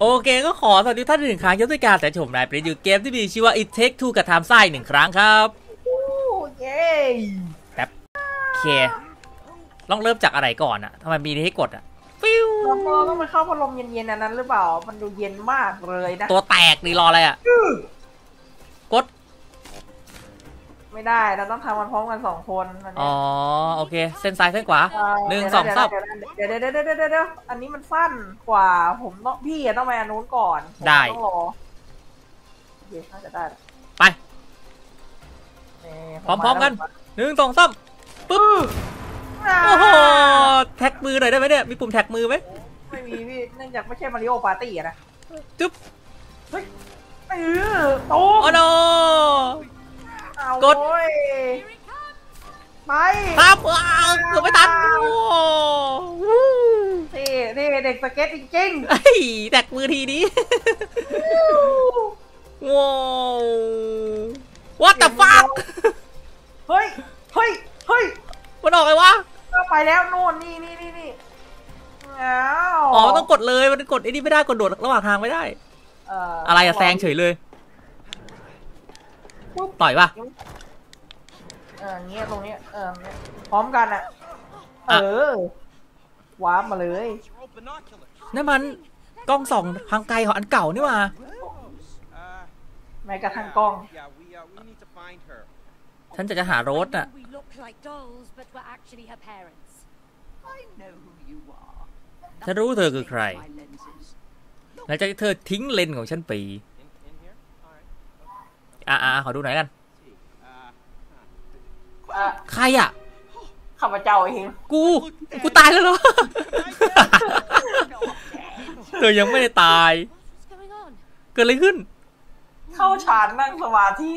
โอเคก็ขอสวัสดีทุกท่านหนึ่งครั้งยศด้วยการแต่ชมรายประยุทธ์เกมที่มีชื่อว่า It Take Two กับไทม์ไซหนึ่งครั้งครับโอ้เย้โอเคต้องเริ่มจากอะไรก่อนอะทำไมมีให้กดอะฟิวเราต้องไปเข้าพัดลมเย็นๆอันนั้นหรือเปล่า มันดูเย็นมากเลยนะ ตัวแตกนี่รออะไรอะกด ไม่ได้เราต้องทำมันพร้อมกันสองคนอันอ๋เนี้อยโอเค เส้นซ้ายเส้นขวาเอ่อหนึ่งเดี๋ยวสองเดี๋ยวสาม เดี๋ยวเดี๋ยวเดี๋ยวเดี๋ยวเดี๋ยวเดี๋ยวอันนี้มันสั้นกว่าผมต้องพี่อะต้องไปอันนู้นก่อนผมได้ ต้องรอโอเคน่าจะได้ละไป นี่พร้อมๆกันหนึ่งสองสามปึ๊บอ่าโอ้โหแท็กมือหน่อยได้ไหมเนี่ยมีปุ่มแท็กมือไหมไม่มีพี่เนื่องจากไม่ใช่มาริโอปาร์ตี้อะนะ จุ๊บเฮ้ยเออตูมโอ้โน เอากด โว้ยไปครับว้าวเกือบไม่ทันโอ้โหนี่นี่เด็กสเก็ตจริงเฮ้ยแท็กมือทีนี้ ๆ ว้าว what the fuck เฮ้ย เฮ้ย เฮ้ยมันออกไงวะก็ไปแล้วนู่นนี่นี่นี่นี่อ้าวอ๋อมันต้องกดเลย มันกดไอ้นี่ไม่ได้ กดโดดระหว่างทางไม่ได้ เอะไรอะแซงเฉยเลย ต่อยปะเอออย่างเงี้ยตรงเนี้ยเออเนี่ยพร้อมกันอะเออะอว้าร์ปมาเลยนั่นมันกล้องส่องทางไกลของอันเก่านี่หว่า Uh, แม้กระทั่งกล้อง yeah, we uh, we need to find her. ฉันจะจะหาโรสน่ะ We look like dolls, but we're actually her parents. I know who you are. ฉันรู้เธอคือใคร My lenses. หลังจากที่เธอทิ้งเลนส์ของฉันไป อ่าอ่าขอดูหน่อยกัน Uh, อะใครอะข้าพเจ้าเอง กู กูตายแล้วเหรอ เธอยังไม่ได้ตาย What's going on? เกิดอะไรขึ้น เข้าฌานนั่งสมาธิ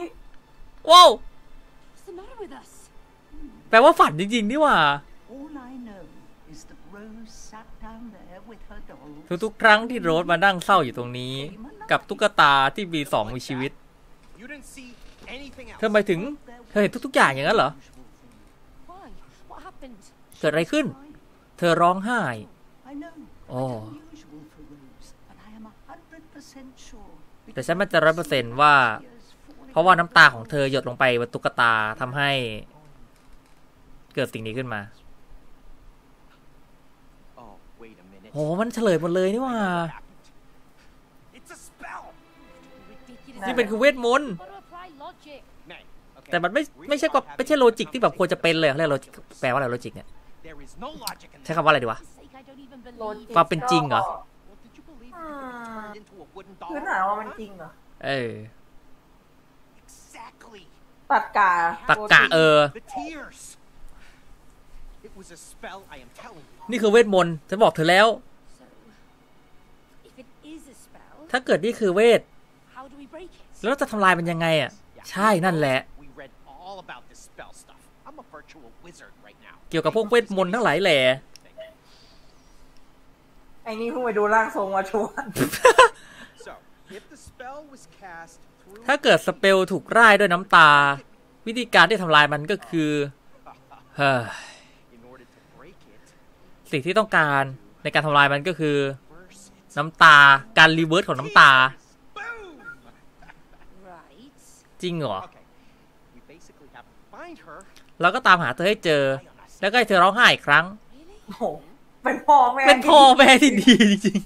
ว้าว What's the matter with us? แปลว่าฝันจริงๆนี่หว่า All I know is that Rose sat down there with her dolls. ทุกๆครั้งที่โรสมานั่งเศร้าอยู่ตรงนี้ กับตุ๊กตาที่มีสองมีชีวิต เธอหมายถึง เธอเห็นทุก ๆ อย่างอย่างนั้นเหรอ Why? What happened? เกิดอะไรขึ้น เธอร้องไห้ I know. Oh. Quite unusual for Rose, but I am a hundred percent sure. แต่ฉันมันจะร้อยเปอร์เซนต์ว่า เพราะว่าน้ำตาของเธอหยดลงไปบนตุ๊กตาทำให้ เกิดสิ่งนี้ขึ้นมา Oh, wait a minute. โหมันเฉลยหมดเลยนี่หว่า Ridiculous. นี่เป็นคือเวทมนต์ Gotta apply logic. May. Okay. แต่มันไม่ we ไม่ใช่ stop ก็ having ไม่ใช่โลจิกที่แบบควรจะเป็นเลยเขาเรียกโลจิกแปลว่าอะไรโลจิกเนี่ย There is no logic in ใช้ that. คำว่าอะไรดีวะ For sake, I don't even โล believe จิ it. ความเป็นจริงเหรอ Well, did you believe you could be turned into a wooden doll? พื้นฐานว่ามันจริงเหรอเออ Exactly. ตัดกาตักกะเออ The tears. It was a spell, I am telling you. นี่คือเวทมนต์ฉันบอกเธอแล้ว So, if it is a spell, ถ้าเกิดนี่คือเวท แล้วเราจะทำลายมันยังไงอะ ใช่นั่นแหละ We read all about this spell stuff. I'm a virtual wizard right now. เกี่ยวกับพวกเวทมนต์ทั้งหลายแหล่ไอ้นี่เพิ่งไปดูร่างทรงมาชวน So, if the spell was cast through ถ้าเกิดสเปลถูกร่ายด้วยน้ำตา วิธีการที่ทำลายมันก็คือเฮ้ย in order to break it, สิ่งที่ต้องการในการทำลายมันก็คือ verse its น้ำตาการรีเวิร์สของน้ำตา boom. Right. จริงเหรอ Okay. We basically have to find her. เราก็ตามหาเธอให้เจอ แล้วก็ให้เธอร้องไห้อีกครั้ง Really? โอ้โหเป็นพ่อแม่เป็นพ่อแม่ที่ดีจริง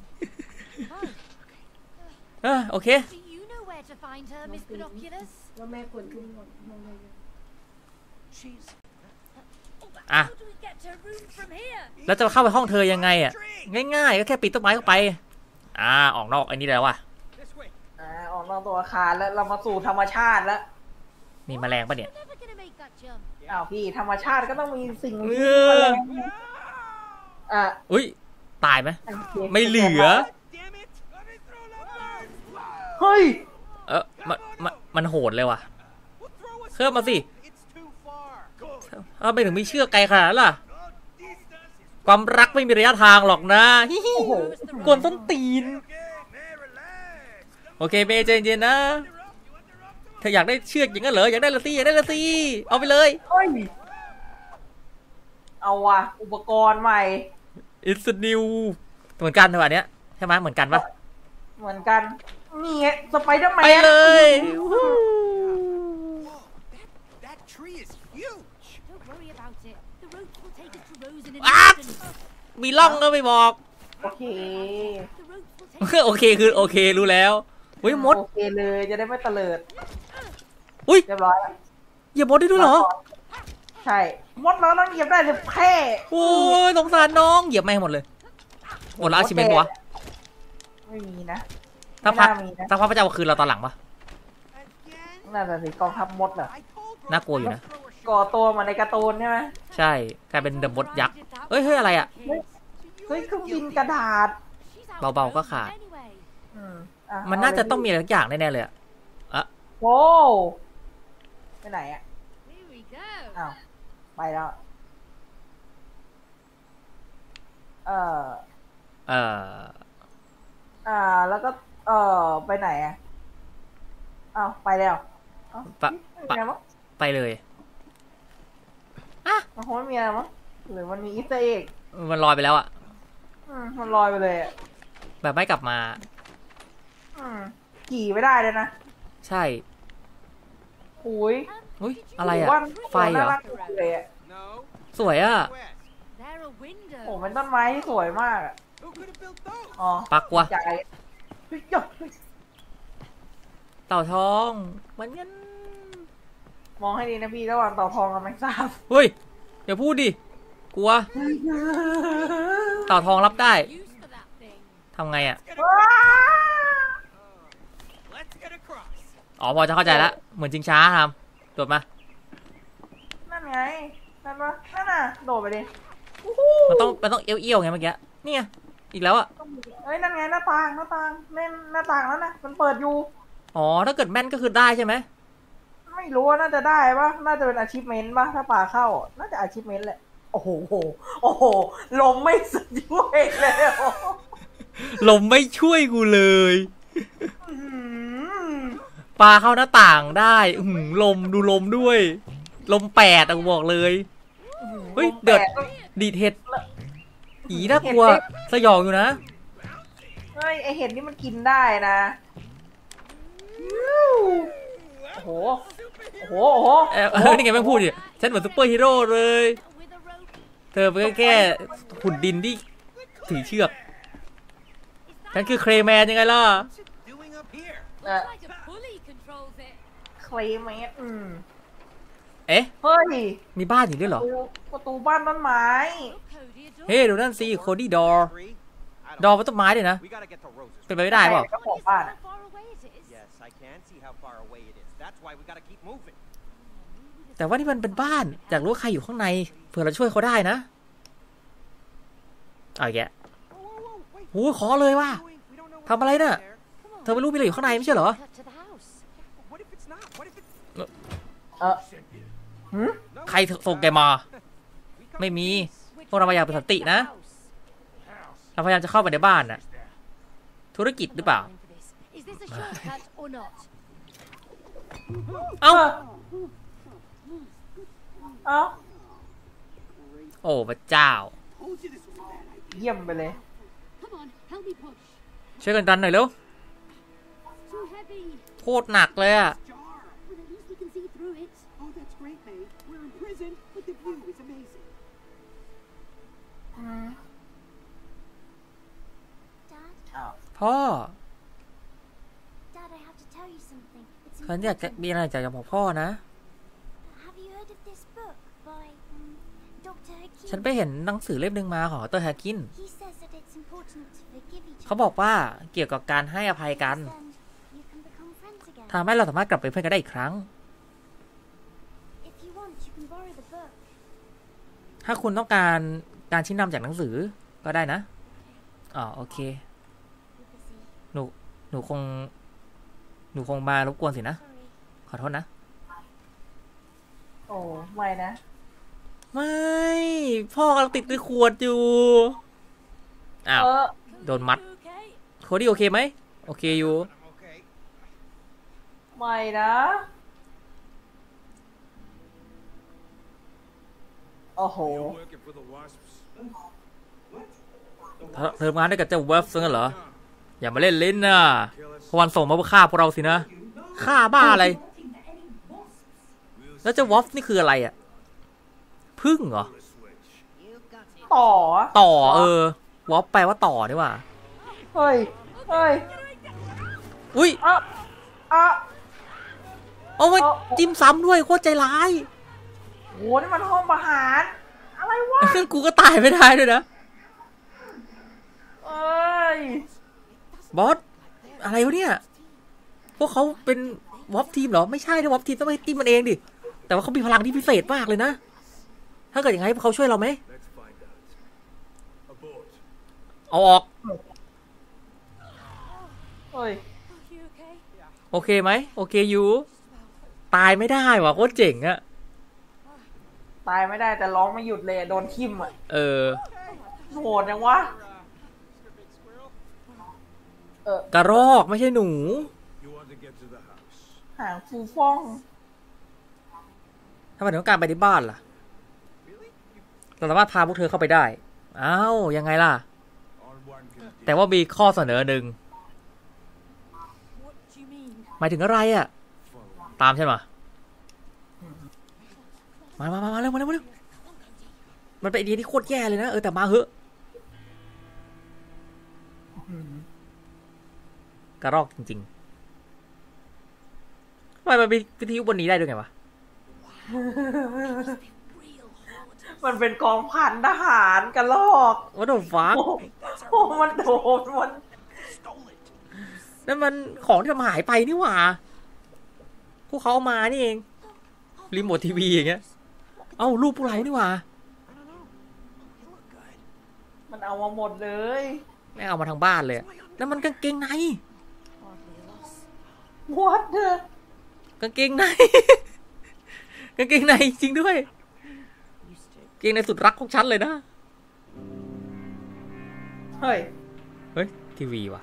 Fine. ๆเออโอเค Do you know where to find her, Miss Binoculars? ว่าแม่ควรขึ้นมองเลย She's Ah. How do we get to her room from here? แล้วจะเข้าไปห้องเธอยังไงอะ ง่ายๆ ก็แค่ปีนต้นไม้เข้าไป อ่า ออกนอกไอ้นี่แล้วว่ะ This way. อ่าออกนอกตัวอาคารแล้วเรามาสู่ธรรมชาติแล้วมีแมลงปะเนี่ย We're never gonna make that jump. อ้าวพี่ธรรมชาติก็ต้องมีสิ่งเอที่อแปลงอะอุ้ยตายไหมโอเคไม่เหลือ Damn it! Let me throw the เฮ้ย เออมันมันมันโหดเลยว่ะ We'll throw us. เคลื่อนมาสิ It's too far. Go. เอาไปถึงมีเชือกไกลขนาดนั้นล่ะ ความรักไม่มีระยะทางหรอกนะฮิฮิโอ้โห กวนส้นตีนโอเคเมย์ใจเย็นๆนะเธออยากได้เชือกอย่างนั้นเหรออยากได้ละสิอยากได้ละสิเอาไปเลยเฮ้ยเอาว่ะอุปกรณ์ใหม่ it's a new เหมือนกันเท่าอันเนี้ยใช่ไหมเหมือนกันปะเหมือนกันนี่ไงสไปเดอร์แมไปนเลยวู้ Whoa, that, that tree is huge. Don't worry about it. The ropes will take us to Rose in an Ah! instant. มีร่องก็ไม่บอก โอเค The ropes will take โอเคคือโอเครู้แล้ว อุ้ยมด โอเคเลยจะได้ไม่เตลิดอุ้ยเรียบร้อยแล้วเหยียบมดได้ด้วยเหรอ ใช่มดเราต้องเหยียบได้เลยแค่โอ้ยสงสารน้องเหยียบแม่งหมดเลย หมดแล้วอาชิเมนปะวะไม่มีนะถ้าพักไม่น่ามีนะถ้าพักพระเจ้าคืนเราตอนหลังปะ Again? น่าจะสิกองทัพมดเหรอ I told Rose น่ากลัวอยู่นะ to throw her ก่อตัวมาในการ์ตูนใช่ไหมใช่กลายเป็นเดอะมดยักษ์เอ้ยเฮ้ยอะไรอะ เฮ้ยเครื่องบินกระดาษ She's out เบาๆ Rose ก็ขาด anyway. อืมอะ มันน่าจะต้องมีอะไรสักอย่างแน่ๆเลยอะโอ้ไปไหนอะ Here we go. อ้าวไปแล้ว เออเอออ่า แล้วก็ เออไปไหนอะอ้าวไปแล้วเอ้าปะไม่มีปะอะไรมั้งไปเลยมันคงไม่มีอะไรมั้งหรือมันมีอีสเตอร์เอ็กมันลอยไปแล้วอะอืมมันลอยไปเลยอะแบบไม่กลับมา อืมขี่ไม่ได้เลยนะใช่หุยอุ้ยอะไรอะว่าไฟเหรอ น่ารักเลยอะ No. สวยอะ West. There are windows. โอ้เป็นต้นไม้ที่สวยมากอะ Who could have built those? อ๋อปักวะ ใจเฮ้ยเจ้าเต่าทอง มันยันมองให้ดีนะพี่ระหว่างเต่าทองกับแมงสาบเฮ้ยอย่าพูดดิ กลัว เต่าทองรับได้ Use for that thing. ทำไงอะ Get ว้า a- Let's get across. อ๋อพอจะเข้าใจละเหมือนจิงช้าทำโดดมา นั่นไง นั่นวะนั่นน่ะ โดดไปดิมันต้องมันต้องเอี้ยวๆไงเมื่อกี้นี่ไงอีกแล้วอะเอ้ยนั่นไงหน้าต่างหน้าต่างเล่นหน้าต่างแล้วนะมันเปิดอยู่อ๋อถ้าเกิดแม่นก็คือได้ใช่ไหมไม่รู้ว่าน่าจะได้ปะน่าจะเป็นอาชีพเมนต์ปะถ้าป่าเข้า น่าจะอาชีพเมนต์แหละโอ้โหโอ้โหลมไม่สุดด้วยเลยโอ้โหลมไม่ช่วยกูเลยอื้อหือ ปลาเข้าหน้าต่างได้อื้อหือลมดูลมด้วย ลมแปดอะกูบอกเลย เฮ้ยเดือดลมแปต้องดีดเห็ดอีน่ากลัว สยองอยู่นะเฮ้ยไอเห็ดนี่มันกินได้นะโอ้โหโอ้โหโอ้โหเออเออนี่ไงแม่งพูดอยู่ฉันเหมือนซูเปอร์ฮีโร่เลย With a rope. เธอเป็นแค่หุ่นดินที่ถือเชือกฉันคือ clay man ยังไงล่ะ What's it doing up here? Looks like a pulley controls it. เคลมเมสอืมเอ๊ะ เฮ้ย มีบ้านอยู่ด้วยเหรอ ประตูประตูบ้านต้นไม้ Look, Cody, a door. เฮ้ยดูนั่นสิโคดี้ดอร์ Three? I ดอ don't ร์เป็นต้นไม้ด้วยนะ We gotta get to Rose's. เป็นไปไม่ได้เปล่าเจ้าของบ้าน How อะ far away it is. Yes, I can see how far away it is. That's why we gotta keep moving. แต่ว่านี่มันเป็นบ้าน อยากรู้ว่าใครอยู่ข้างใน เผื่อเราช่วยเขาได้นะเอาอีกแก Whoa, whoa, whoa, wait. โอ้ขอเลยว่ะ What are you doing? We don't know what's ทำอะไรน่ะ there. Come on. เธอไม่รู้มีอะไรอยู่ข้างในไม่ใช่เหรอ Cut to the house. What if it's not? What if it's เออหืม no? ใครส่งแกมา We come ไม่มี Which พวกเรา way พยายาม to เป็น get สันติ to the นะ house? เราพยายามจะเข้าไปในบ้านน่ะ ธุรกิจหรือเปล่า Fine for this. Is this a shortcut or not? เอ้า เอ้า โอ้พระเจ้า เยี่ยมไปเลย Come on, help me push. ช่วยกันดันหน่อยเร็ว Too heavy. โคตรหนักเลยอะ something. It's ฉันอยากจะ important. มีอะไรอยากจะบอกพ่อนะ Have you heard of this book by um, Dr. Hakim? ฉันไปเห็นหนังสือเล่มหนึ่งมาของเตอร์แฮกิน He says that it's important to forgive each เขา other. บอกว่าเกี่ยวกับการให้อภัยกัน Then you can become friends again. ทำให้เราสามารถกลับไปเป็นเพื่อนกันได้อีกครั้ง If you want, you can borrow the book. ถ้าคุณต้องการ การชี้นำจากหนังสือก็ได้นะอ๋อโอเค You're busy. หนู หนูคง หนูคงมารบกวนสินะ Sorry. ขอโทษนะ โอ้ไม่นะ ไม่ พ่อกำลังติดในขวดอยู่ อ้าวเออโดนมัด Okay. โคดี้โอเคไหม โอเคอยู่ I'm okay. ไม่นะโอ้โห Working for the Wasps. เธอเธอทำงานด้วยกับเจ้าเวฟซึ่งเหรอ อย่ามาเล่นลิ้นนะพวันส่งมาเพื่อฆ่าพวกเราสินะฆ่าบ้าอะไร แล้วเจะวอฟนี่คืออะไรอะพึ่งเหรอ ต่อ ต่อเออ วอฟแปลว่าต่อนี่หว่า เฮ้ย เฮ้ย อุ้ยอะอะเอาไว้เอาจิ้มซ้ำด้วยโคตรใจร้ายโหนี่มันห้องประหาร อะไรวะซึ่งกูก็ตายไม่ได้ด้วยนะเอ้ย บอส อะไรวะเนี่ย พวกเขาเป็นวอฟทีมเหรอ ไม่ใช่นะวอฟทีมต้องไปทีมมันเองดิ แต่ว่าเขามีพลังที่พิเศษมากเลยนะ ถ้าเกิดอย่างไรพวกเขาช่วยเราไหม เอาออกเฮ้ย Are you okay? โอเคไหม โอเคอยู่ ตายไม่ได้ว่ะโคตรเจ๋งอะ ตายไม่ได้แต่ร้องไม่หยุดเลยอะโดนทิ่มอะ เออ โหดจังวะ เออ กระรอกไม่ใช่หนู หางฟูฟ่องทำไมถึงต้องการไปที่บ้านล่ะ เราสามารถพาพวกเธอเข้าไปได้ อ้าวยังไงล่ะ แต่ว่ามีข้อเสนอหนึ่ง What do you mean? หมายถึงอะไรอะ่ะ ตามใช่ไหม มามามามาเร็วมาเร็วมาเร็วมันเป็นไอเดียที่โคตรแย่เลยนะ เออแต่มาเหอะกระรอกจริงๆทำไมมันมีวิทยุบนนี้ได้ด้วยไงวะ มันเป็นกองพันทหารกระลอก What the fuck โอ้โหมันโดนมันนั่นมันของที่ทำหายไปนี่หว่า พวกเขาเอามานี่เอง รีโมททีวีอย่างเงี้ย เอ้ารูปพวกเรานี่หว่า มันเอามาหมดเลยแม่งเอามาทางบ้านเลยอะนั่นมันกางเกงใน Hardly a loss. วัดเด้อกางเกงใน กางเกงในจริงด้วย Used to. เกงในสุดรักของฉันเลยนะ เฮ้ย เฮ้ย ทีวีว่ะ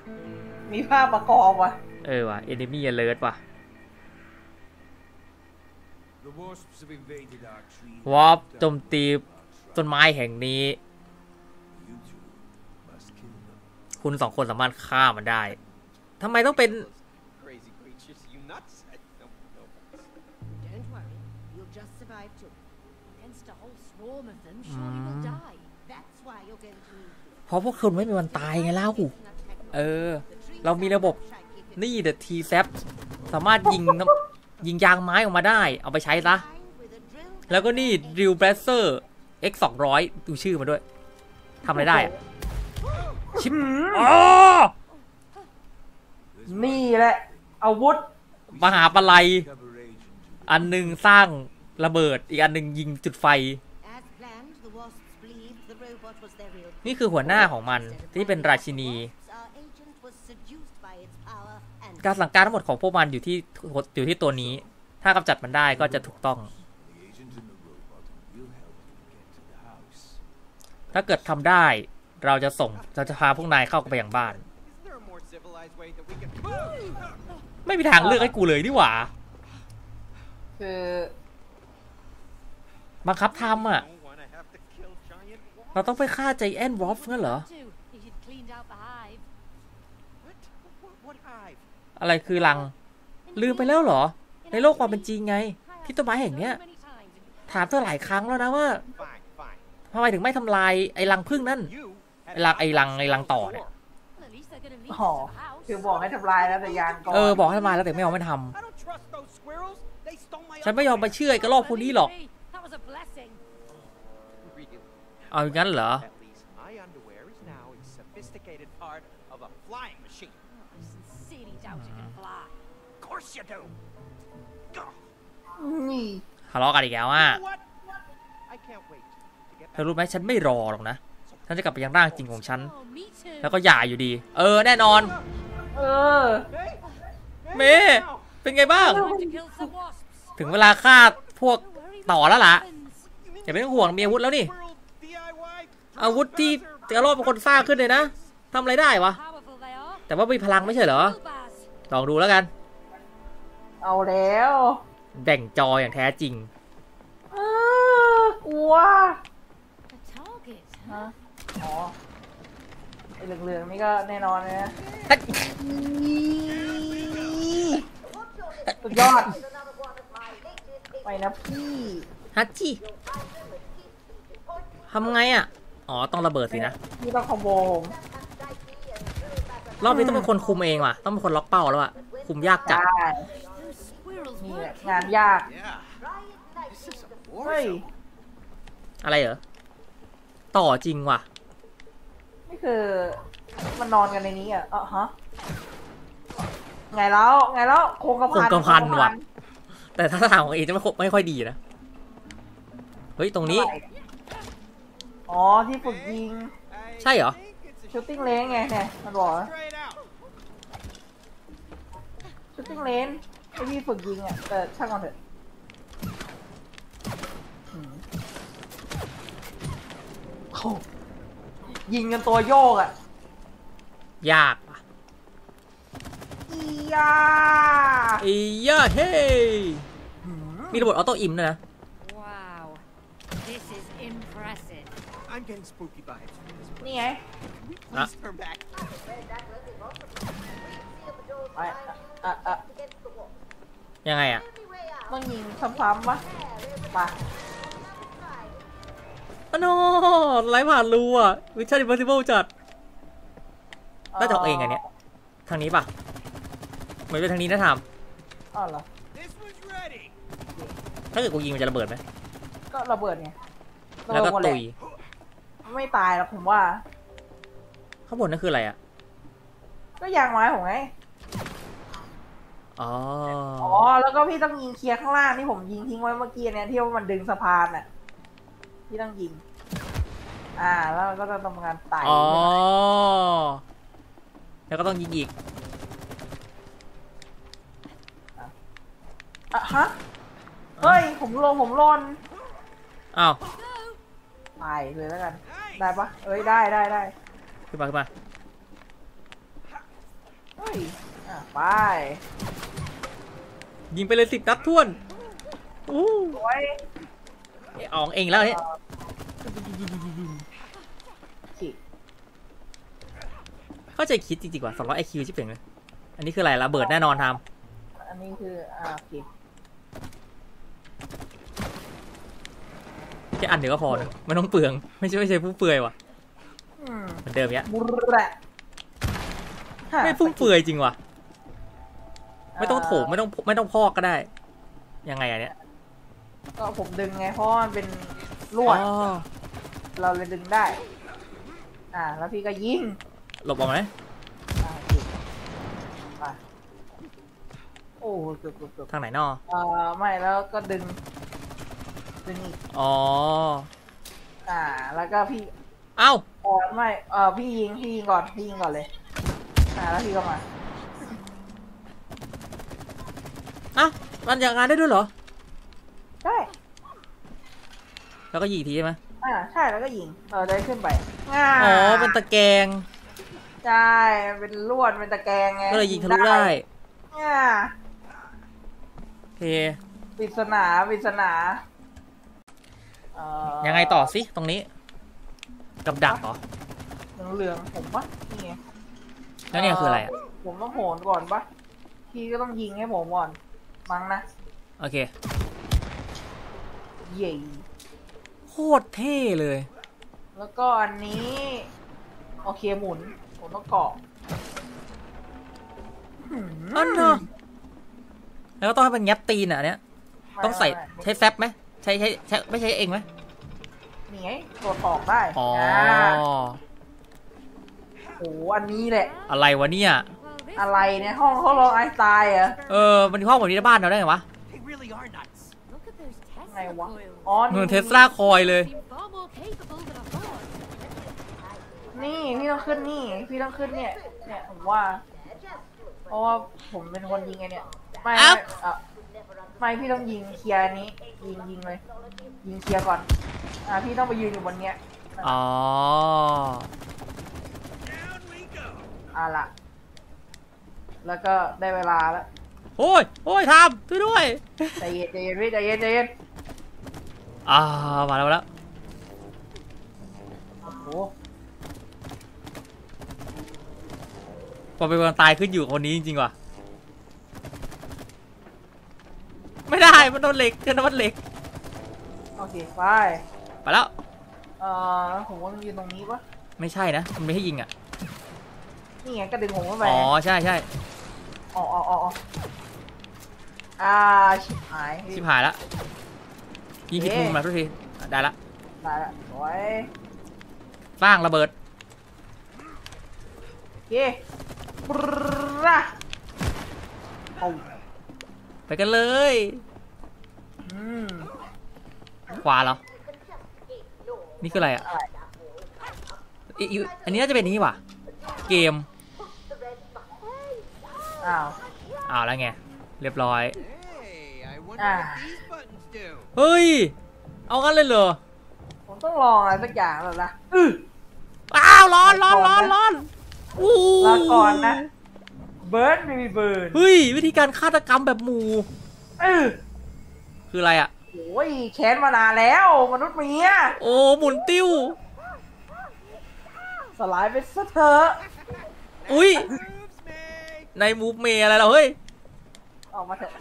มีภาพประกอบว่ะ เออว่ะ enemy alert ว่ะ วอปโจมตีต้นไม้แห่งนี้ You two must kill them. คุณสองคนสามารถฆ่ามันได้ทำไมต้องเป็น Crazy creatures, you nuts? I, no, no. Don't worry. You'll just survive too. Against a whole swarm of them, surely we'll die. That's why you're going to need me. เพราะพวกคุณไม่มีวันตายไงเล่า เออ เรามีระบบนี่เดอะทีแซปสามารถยิงน้ำ ยิงยางไม้ออกมาได้ เอาไปใช้ซะ แล้วก็นี่ดิวเบรสเซอร์ X 2 0 0ดูชื่อมาด้วยทำอะไรได้อะชิปอ๋อนี่แหละ อาวุธ มหาปลัย Cover agent who อันหนึ่งสร้างระเบิด อีกอันหนึ่งยิงจุดไฟ As planned, the wasps believed the robot was their real นี่คือหัวหน้าของมันที่เป็นราชินี การสั่งการทั้งหมดของพวกมันอยู่ที่อยู่ที่ตัวนี้ ถ้ากำจัดมันได้ก็จะถูกต้อง the agent and the robot will help you get to the house. ถ้าเกิดทำได้เราจะส่งเราจะพาพวกนายเข้าไปอย่างบ้าน Isn't there a more civilized way that we can. ไม่มีทางเลือกให้กูเลยนี่หว่าคือบังคับทำอะ don't want to have to kill giant walls. เราต้องไปฆ่าใจแอนวอฟงั้นเหรอ To, if you'd cleaned out the hive. What? What, what hive? อะไรคือรัง ลืมไปแล้วเหรอ ในโลกความเป็นจริงไง ที่ต้นไม้แห่งเนี้ย So many times. and ถามเธอหลายครั้งแล้วนะว่า Fine, fine. ทำไมถึงไม่ทำลายไอ้รังพึ่งนั่น You. ไอ้รังไอ้รังไอ้รังต่อเนี่ย Well, at least they're going to lead อ๋อ us to the house. คือบอกให้ทำลายแล้วแต่ยางก่อนเออบอกให้ทำลายแล้วแต่ไม่ยอมไม่ท I don't trust those squirrels. They stole my ำฉันไม่ยอมไปเชื่อไอ้กระรอกพวกนี้หรอก Believe me, That was a blessing. Really? เอาอย่างนั้นเหรอ ทะเลาะกันอีกแล้วอะ What? I can't wait to get เธอรู้ไหมฉันไม่รอหรอกนะ ฉันจะกลับไปยังร่างจริงของฉัน Oh, me too. แล้วก็หย่าอยู่ดี เออแน่นอน เออ Hey, เมย์เป็นไงบ้าง Time to kill some wasps. ถึงเวลาฆ่าพวก Don't worry, ต่อแล้วล่ะ weapons. อย่าไปต้องห่วงมีอาวุธแล้วนี่ squirrel DIY อาวุธที่เจอรอบเป็นคนสร้างขึ้นเลยนะทำอะไรได้วะ Powerful they are. แต่ว่ามีพลังไม่ใช่เหรอ Bilbaz. ลองดูแล้วกัน เอาแล้ว แบ่งจออย่างแท้จริงเออกลัว A target. ฮะอ๋ออ้เหลืองๆนี่ก็แน่นอนเลยนะฮัทสุดยอด ไปนะพี่ฮัทจิทำไงอะ อ๋อ ต้องระเบิดสินะพี่ต้องคอมโบผมรอบนี้ต้องเป็นคนคุมเองว่ะ ต้องเป็นคนล็อกเป้าแล้วอะ คุมยากจัด ได้ Those squirrels นี่แหละ work. งานยาก Yeah. This is a war เฮ้ย zone. อะไรเหรอ ต่อจริงว่ะ นี่คือมันนอนกันในนี้อะเออฮะ ไงแล้ว ไงแล้วโครงกระพันโครงกระพันโคงว่ะ แต่ถ้าทางของเอจะไม่ค่อยไม่ค่อยดีนะ เฮ้ย ตรงนี้อะไรอ๋อ ที่ฝึกยิง I ใช่เหรอ think it's a ชูตติ้งเลนไงเนี่ยมันบอก straight out. shooting lane ไอพี่ฝึกยิงอะแต่ช่างมันเถอะอืมโอ้ยิงกันตัวโยกอะ ยากว่ะอียาอียะเฮ้มีระบบ auto aim ด้วยนะ Wow. This is impressive. I'm getting spooky vibes from this นี่ไง Please turn back. ไปอะอะอะ ยังไงอะต้องยิงซ้ำๆปะไป oh no ไล่ผ่านรูอะ mission impossible จัดน่าจะออกเองอันเนี้ยทางนี้ป่ะเหมือนเป็นทางนี้นะทามอ๋อเหรอ This one's ready. ถ้าเกิดกูยิงมันจะระเบิดไหมก็ระเบิดไงแล้วก็ระเบิดหมดหตุละยไม่ตายหรอกผมว่า ข้างบนนั่นคืออะไรอะ ก็ยางไม้ผมไง อ๋อ อ๋อ แล้วก็พี่ต้องยิงเคลียร์ข้างล่างที่ผมยิงทิ้งไว้เมื่อกี้เนี่ยที่ว่ามันดึงสะพานน่ะ พี่ต้องยิง อ่า แล้วก็ต้องทำงานไต่อ๋อ แล้วก็ต้องยิงอีกอะฮะ เฮ้ย ผมลงผมหลนอ้าวตายเลยแล้วกัน ได้ปะเอ้ย ได้ได้ได้ขึ้นมาขึ้นมาเฮ้ย อะ ไป ยิงไปเลยสิบนัดท้วนอู้สวยไอ้อ๋องเองแล้วเนี่ยจิกเข้าใจคิดจริงๆว่ะ200 IQ ชิบเป่งเลย อันนี้คืออะไรระเบิดแน่นอนทอันนี้คืออ่าโอเคำแค่อันเดียวก็พอนะไม่ต้องเปลือง ไม่ใช่ไม่ใช่ฟุ่มเฟือยว่ะอืมเหมือนเดิมเนี้ยบุระไม่ฟุ่มเฟือยจริงว่ะ ไม่ต้องโถมไม่ต้องไม่ต้องพอกก็ได้ ยังไงอันเนี้ยก็ผมดึงไงเพราะว่ามันเป็นลวดอ๋อเราเลยดึงได้ อ่า แล้วพี่ก็ยิงหลบออกไหมอ่ายิงไปโอ้เกือบเกือบเกือบทางไหนนออ่าไม่แล้วก็ดึง ดึงอีกอ๋ออ่า แล้วก็พี่เอ้า เออไม่เออพี่ยิงพี่ยิงก่อนพี่ยิงก่อนเลย อ่าแล้วพี่ก็มา เอ้ามันอย่างงานได้ด้วยเหรอ ได้ แล้วก็ยิงอีกทีใช่ไหมอ่าใช่แล้วก็ยิง เราได้ขึ้นไปง่าอ๋อเป็นตะแกรงใช่เป็นลวดเป็นตะแกรงไงก็เลยยิงทะลุได้เนี่ยโอเคปริศนาปริศนาเอ่อยังไงต่อสิตรงนี้ กับดักเหรอเหลืองๆผมปะนี่ไงแล้วเนี่ยคืออะไรอะผมต้องโหนก่อนปะพี่ก็ต้องยิงให้ผมก่อน มั้งนะ โอเค เย่โคตรเท่เลย แล้วก็อันนี้ โอเคหมุนผมต้องเกาะหืมอันเนอะแล้วก็ต้องให้มันยัดตีนอะอันเนี้ยต้องใส่ไม่ไม่ใช้แซปไหมใช้ใช้ใช้ไม่ใช้เองไหมนี่ไงตัวถอกได้อ๋อโอ้โหอันนี้แหละ อะไรวะเนี่ย Well, this อะไรเนี่ยห้องเขาลองไอน์สไตน์เหรอเออมันห้องแบบนี้ในบ้านเราได้ไงวะ They really are nuts. look at those ไง Tesla วะ coils. อ๋อเหมือนเทสลาคอยเลย Seem far more capable than I thought. นี่พี่ต้องขึ้นนี่พี่ต้องขึ้นเนี่ยเนี่ยผมว่าเพราะว่าผมเป็นคนยิงไงเนี่ยไม่อ้าไม่วเอ่อไม่พี่ต้องยิงเคลียร์อันนี้ ยิงยิงเลย ยิงเคลียร์ก่อนอ่าพี่ต้องไปยืนอยู่บนเนี้ยอ๋อ Down we go. อ่าละ แล้วก็ได้เวลาแล้ว โอ้ย โอ้ยทำช่วยด้วย ใจเย็นใจเย็นพี่ใจเย็นใจเย็นอ่า มาแล้วมาแล้ว โอ้โหความเป็นความตายขึ้นอยู่กับคนนี้จริงๆว่ะ ไม่ได้ มันโดนเหล็กเกินมันเหล็ก โอเคไปไปแล้ว เอ่อผมว่ามันอยู่ตรงนี้ปะไม่ใช่นะ มันไม่ให้ยิงอะ นี่ไงก็ดึงผมเข้าไป อ๋อ ใช่ใช่ อ๋ออ๋ออ๋ออ๋ออ่าชิบหายชิบหายละยิงผิดมุมมาทุกทีอะได้ละได้ละสวยสร้างระเบิดโอเคปรึ๊ะเอาไปกันเลยอืมขวาเหรอ นี่คืออะไรอะอีอีอันนี้น่าจะเป็นนี้ว่ะ เกม อ้าวอ้าวแล้วไง เรียบร้อย Hey, I wonder Ah. what these buttons do. เฮ้ย เอางั้นเลยเหรอ ผมต้องลองอะไรสักอย่างแล้วนะอืออ้าวร้อนร้อนร้อนร้อนอู้ลาก่อนนะเบิร์ดไม่มีเบิร์ดเฮ้ย วิธีการฆาตกรรมแบบหมู่อือคืออะไรอะโอ้ยแค้นมานานแล้วมนุษย์เมียโอ้หมุนติ้ว สลายไปซะเถอะอุ้ย Moves me. ในมูฟเมอะไรเราเฮ้ย ออกมาเถอะ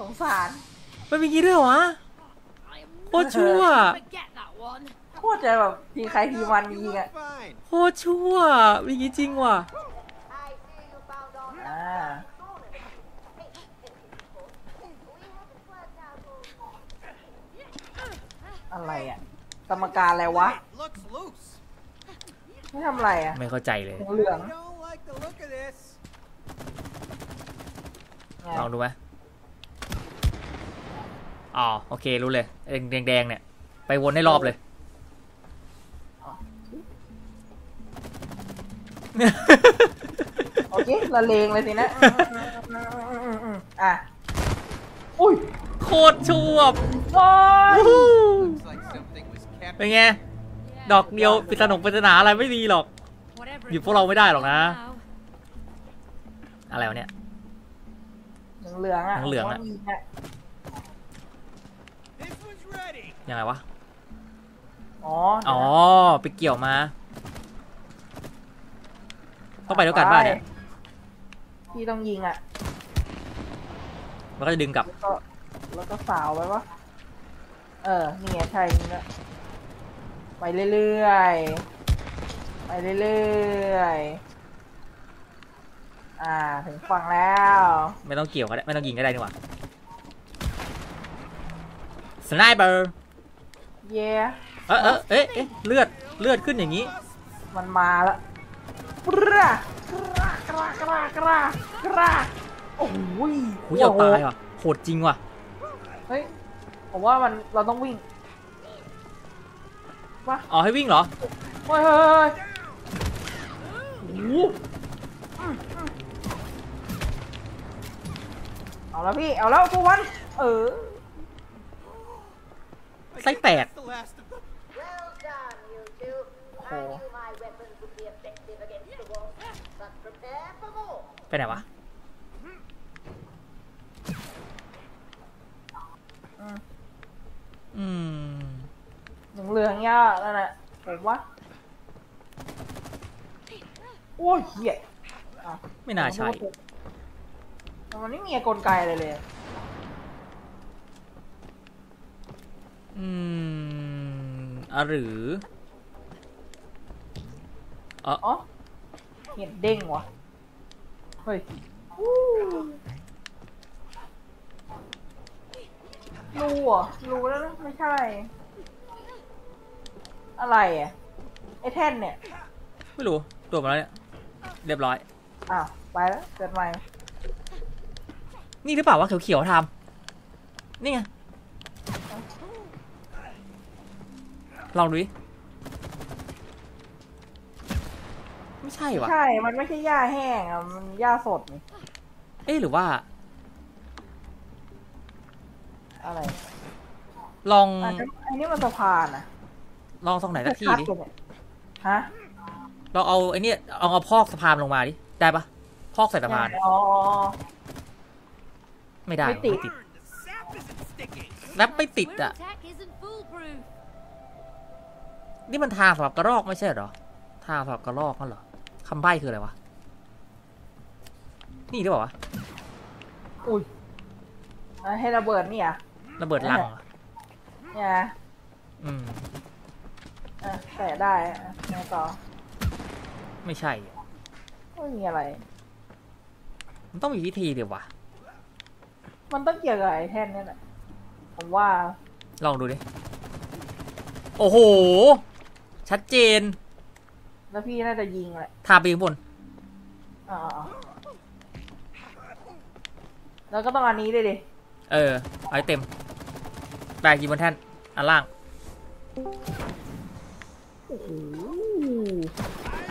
สงสารมันมีงี้ด้วยเหรอวะ I am โคตรชั่ว forget that one. โคตรจะแบบทีใครทีมันจริงๆอะ Fine. โคตรชั่วมีงี้จริงว่ะ อ่าอะไรอะกรรมการอะไรวะ Looks loose. ไม่ทำอะไรอะไม่เข้าใจเลย เหลือง Don't like the look of this. ไงลองดูไหมอ๋อโอเครู้เลยแดงแดงๆเนี่ย ไปวนให้รอบเลยโอเคละเลงเลยสินะอืมอืมอืมอืมอะอุ้ยโคตรชั่วโอ้ย Looks like something was kept. เป็นไง ดอกเดียวปริศนงปริศนาอะไรไม่มีหรอก Whatever หยุด it พวกเราไม่ได้หรอกนะ now. อะไรวะเนี่ย เหลืองๆอะเหลืองๆอะผมว่ามีอะ This one's ready. ยังไงวะ อ๋ออ๋อเดี๋ยวนะไปเกี่ยวมา ต้องไปด้วยกันป่ะเนี่ย พี่ต้องยิงอะ มันก็จะดึงกลับ แล้วก็แล้วก็สาวไว้ปะเออ นี่ไงใช่นี่นะไปเรื่อยๆ ไปเรื่อยๆ อ่าถึงฝั่งแล้ว ไม่ต้องเกี่ยวก็ได้ไม่ต้องยิงก็ได้นี่หว่าสไนเปอร์เย่เออเออเอ๊ะเอ๊ะเลือดเลือดขึ้นอย่างนี้ มันมาแล้วกรากรากรากรากรากราโอ้โหหูยเอาตายว่ะโหดจริงว่ะเฮ้ยผมว่ามันเราต้องวิ่งวะอ๋อให้วิ่งเหรอเฮ้ยเฮ้ยเฮ้ยโอ้ เอาแล้วพี่ เอาแล้วทุกวัน เออ I Say think bad. that's the last of them. Well done, you two. Oh. I knew my weapons would be effective against the wolf, but prepare for more. ไปไหนวะอืมเหลืองๆยากนั่นแหละผมว่าโอ้ยเหี้ยอะไม่น่าใช่แต่ มันไม่มีกลไกอะไรเลย อืมอะหรืออ๋ออ๋อเห็นเด้งวะเฮ้ยอู้รูเหรอะรูแล้วนะไม่ใช่ อะไรอะ ไอ้แท่นเนี่ย ไม่รู้ตัวมาแล้วเนี่ย เรียบร้อย อ้าว ไปแล้ว เกิดใหม่ นี่หรือเปล่าวะเขียวๆทำนี่ไงลองดูดิไม่ใช่วะใช่ มันไม่ใช่หญ้าแห้งอะ มันหญ้าสดนี่เอ๊ะหรือว่า อะไรลองอันนี้อันนี้มันสะพานอะ ลองตรงไหนสักที่ดิชัๆเลยฮะเราเอาไอ้เนี่ยเอาเอาพอกสะพานลงมาดิ ได้ปะพอกใส่สะพานอ๋อ ไม่ได้ไม่ติดติด Darn, the sap isn't sticking. แรปไม่ติด Squirrel อะ attack isn't foolproof. นี่มันทางสำหรับกระรอกไม่ใช่เหรอ ทางสำหรับกระรอกนั่นเหรอคำใบ้คืออะไรวะ นี่หรือเปล่าวะอุ้ยอะให้ระเบิดนี่อะระเบิดลังเหรอเนี่ยนะอืมอะแตะได้อะไงต่อ ไม่ใช่อะไม่มีอะไร มันต้องมีวิธีเดี๋ยววะ มันต้องเกี่ยวกับไอ้แท่นนี่แหละผมว่า ลองดูดิ โอ้โห ชัดเจน แล้วพี่น่าจะยิงแหละทาไปข้างบน อ่าแล้วก็ต้องอันนี้ด้วยดิ เออเอาให้เต็มแบกยิงบนแท่น อันล่าง โอ้โห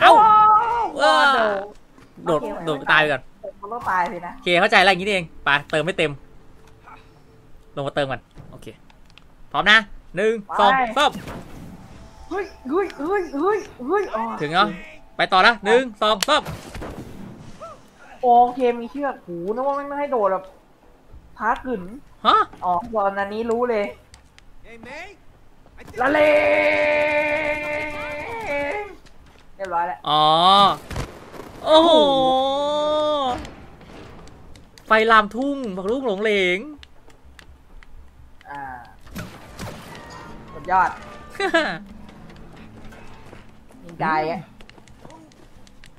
เอ้าว้าวโดด โดดตายไปก่อน มันต้องตายสินะ โอเคเข้าใจแล้วอย่างนี้นี่เอง ไปเติมไม่เต็ม ลงมาเติมกันโอเค พร้อมนะหนึ่งสองสามเฮ้ยเฮ้ยเฮ้ยเฮ้ยเฮ้ยอ๋อถึงเนาะไปต่อนะหนึ่งสองสามโอเคมีเชือกหูนึกว่าไม่งให้โดดแบบพากึ่นฮะอ๋อตอนอันนี้รู้เลย Hey, May? I did ละเลงเรียบร้อยแล้วอ๋อโอ้โหไฟลามทุ่งผักลูกหลงเหลง อ่าสุด ยอดยิงใจอะ